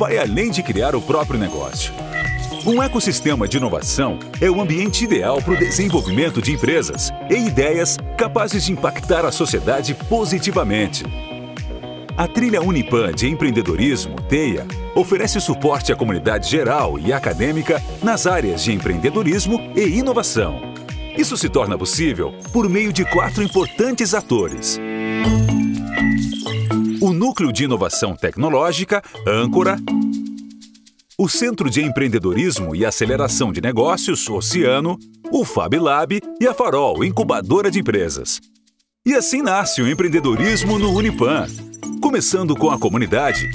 vai além de criar o próprio negócio. Um ecossistema de inovação é o ambiente ideal para o desenvolvimento de empresas e ideias capazes de impactar a sociedade positivamente. A trilha Unipan de empreendedorismo, TEIA, oferece suporte à comunidade geral e acadêmica nas áreas de empreendedorismo e inovação. Isso se torna possível por meio de quatro importantes atores. O Núcleo de Inovação Tecnológica, Âncora, o Centro de Empreendedorismo e Aceleração de Negócios, Oceano, o Fab Lab e a Farol, incubadora de empresas. E assim nasce o empreendedorismo no Unipan, começando com a comunidade,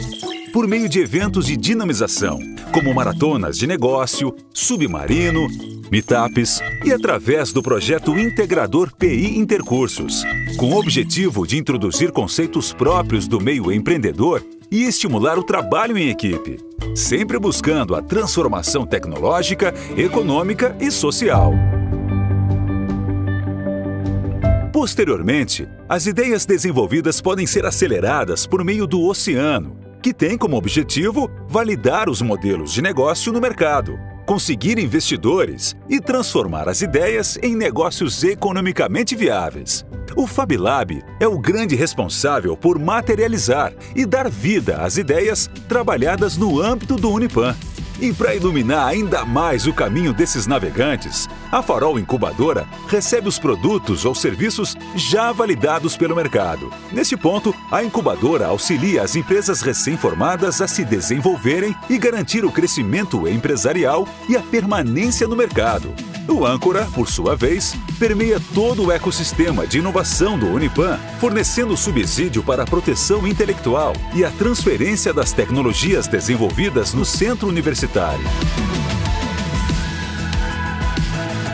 por meio de eventos de dinamização, como maratonas de negócio, submarino, meetups e através do projeto integrador PI Intercursos, com o objetivo de introduzir conceitos próprios do meio empreendedor e estimular o trabalho em equipe, sempre buscando a transformação tecnológica, econômica e social. Posteriormente, as ideias desenvolvidas podem ser aceleradas por meio do oceano, que tem como objetivo validar os modelos de negócio no mercado, conseguir investidores e transformar as ideias em negócios economicamente viáveis. O FabLab é o grande responsável por materializar e dar vida às ideias trabalhadas no âmbito do Unipan. E para iluminar ainda mais o caminho desses navegantes, a Farol Incubadora recebe os produtos ou serviços já validados pelo mercado. Nesse ponto, a incubadora auxilia as empresas recém-formadas a se desenvolverem e garantir o crescimento empresarial e a permanência no mercado. O Âncora, por sua vez, permeia todo o ecossistema de inovação do Unipan, fornecendo subsídio para a proteção intelectual e a transferência das tecnologias desenvolvidas no centro universitário.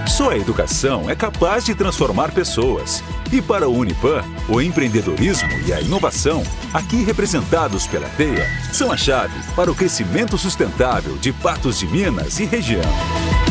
Só a educação é capaz de transformar pessoas. E para o Unipan, o empreendedorismo e a inovação, aqui representados pela TEIA, são a chave para o crescimento sustentável de Patos de Minas e região.